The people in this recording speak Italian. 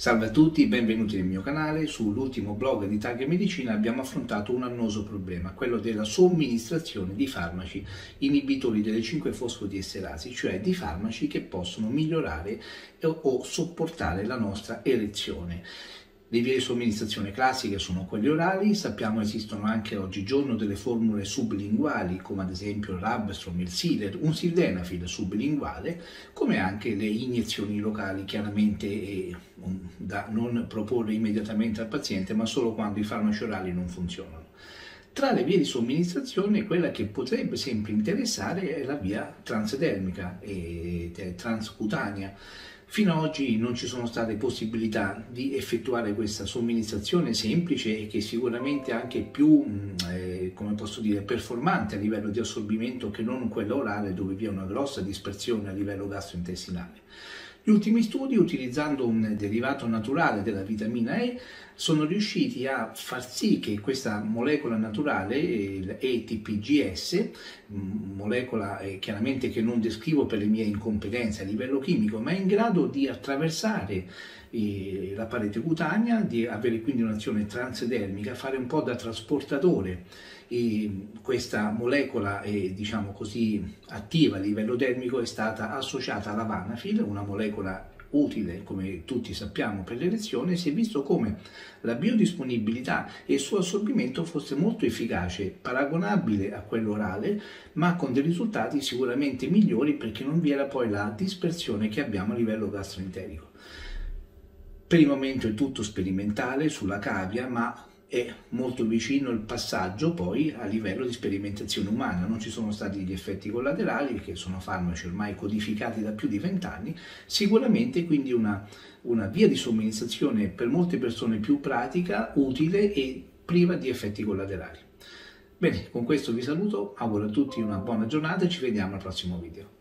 Salve a tutti, benvenuti nel mio canale. Sull'ultimo blog di Tag Medicina abbiamo affrontato un annoso problema, quello della somministrazione di farmaci inibitori delle 5-fosfodiesterasi, cioè di farmaci che possono migliorare o sopportare la nostra erezione. Le vie di somministrazione classiche sono quelle orali, sappiamo esistono anche oggigiorno delle formule sublinguali come ad esempio il Rabstrom, il Siler, un sildenafil sublinguale, come anche le iniezioni locali chiaramente da non proporre immediatamente al paziente ma solo quando i farmaci orali non funzionano. Tra le vie di somministrazione quella che potrebbe sempre interessare è la via transdermica e transcutanea Fino ad oggi non ci sono state possibilità di effettuare questa somministrazione semplice e che sicuramente anche più, mm, eh, come posso dire, performante a livello di assorbimento che non quella orale dove vi è una grossa dispersione a livello gastrointestinale. Gli ultimi studi, utilizzando un derivato naturale della vitamina E, sono riusciti a far sì che questa molecola naturale, il ATPGS, molecola eh, chiaramente che non descrivo per le mie incompetenze a livello chimico, ma è in grado di attraversare eh, la parete cutanea, di avere quindi un'azione transdermica, fare un po' da trasportatore. E questa molecola diciamo così, attiva a livello termico è stata associata alla vanafil, una molecola utile, come tutti sappiamo, per l'erezione, si è visto come la biodisponibilità e il suo assorbimento fosse molto efficace, paragonabile a quello orale, ma con dei risultati sicuramente migliori perché non vi era poi la dispersione che abbiamo a livello gastroenterico. Per il momento è tutto sperimentale sulla cavia, ma è molto vicino il passaggio poi a livello di sperimentazione umana. Non ci sono stati gli effetti collaterali, che sono farmaci ormai codificati da più di vent'anni, sicuramente quindi una, una via di somministrazione per molte persone più pratica, utile e priva di effetti collaterali. Bene, con questo vi saluto, auguro a tutti una buona giornata e ci vediamo al prossimo video.